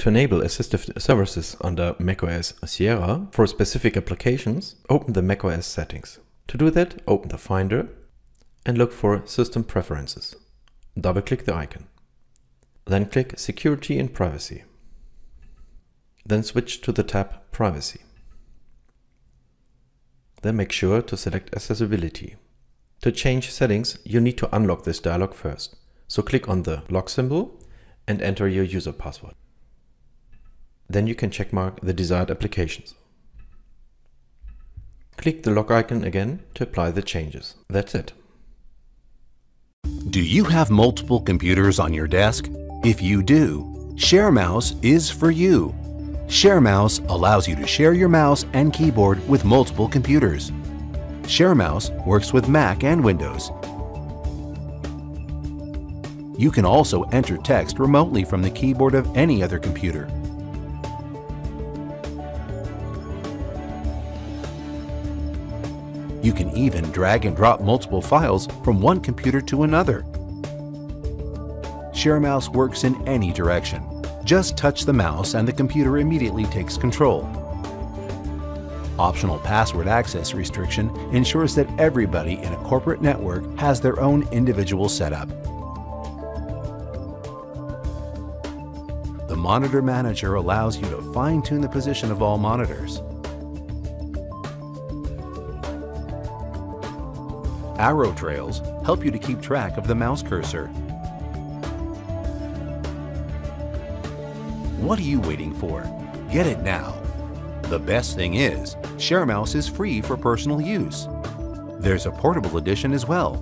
To enable assistive services under macOS Sierra for specific applications, open the macOS settings. To do that, open the Finder and look for System Preferences. Double-click the icon. Then click Security and Privacy. Then switch to the tab Privacy. Then make sure to select Accessibility. To change settings, you need to unlock this dialog first. So click on the lock symbol and enter your user password. Then you can checkmark the desired applications. Click the lock icon again to apply the changes. That's it. Do you have multiple computers on your desk? If you do, ShareMouse is for you. ShareMouse allows you to share your mouse and keyboard with multiple computers. ShareMouse works with Mac and Windows. You can also enter text remotely from the keyboard of any other computer. You can even drag and drop multiple files from one computer to another. ShareMouse works in any direction. Just touch the mouse and the computer immediately takes control. Optional password access restriction ensures that everybody in a corporate network has their own individual setup. The Monitor Manager allows you to fine-tune the position of all monitors. Arrow trails help you to keep track of the mouse cursor. What are you waiting for? Get it now. The best thing is, ShareMouse is free for personal use. There's a portable edition as well,